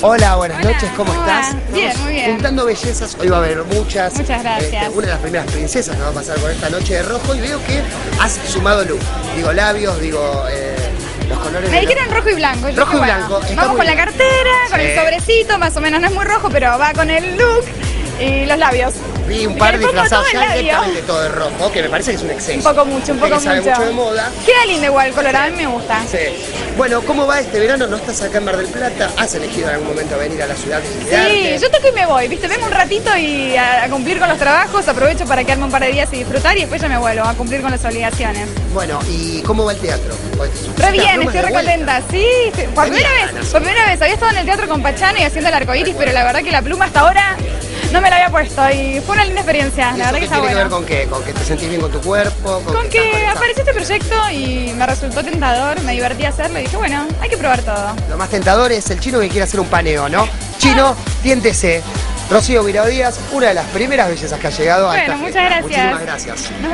Hola, buenas Hola, noches, ¿cómo ¿cómo estás? Bien, Estamos muy bien. Juntando bellezas, hoy va a haber muchas. Muchas gracias. Este, una de las primeras princesas que va a pasar con esta noche de rojo y veo que has sumado look. Digo labios, digo eh, los colores. Me dijeron rojo y blanco. yo Rojo dije, y bueno, blanco, está Vamos con la cartera, con Sí. el sobrecito, más o menos no es muy rojo, pero va con el look y los labios. Vi un par disfrazados ya directamente todo de rojo, que me parece que es un exceso. Un poco mucho, un poco que sabe mucho. mucho de moda. Queda lindo igual, colorado, a mí me gusta. Sí. Bueno, ¿cómo va este verano? ¿No estás acá en Mar del Plata? ¿Has elegido en algún momento venir a la ciudad Sí, yo toco y me voy, ¿viste? Vengo un ratito y a, a cumplir con los trabajos, aprovecho para quedarme un par de días y disfrutar y después ya me vuelvo a cumplir con las obligaciones. Bueno, ¿y cómo va el teatro? Pues, Re bien, estoy re contenta, sí, por primera vez, por primera vez, había estado en el teatro con Pachano y haciendo el arcoíris, pero la verdad que la pluma hasta ahora no me la había puesto y fue una linda experiencia, ¿Y la verdad qué que está tiene que ver bueno. con qué? ¿Con que te sentís bien con tu cuerpo? Con estás que apareció este proyecto y me resultó tentador, me divertí hacerlo y dije, bueno, hay que probar todo. Lo más tentador es el chino que quiere hacer un paneo, ¿no? Chino, tiéntese. Rocío Díaz, una de las primeras bellezas que ha llegado a Bueno, esta muchas fiesta. gracias. Muchísimas gracias. Nos.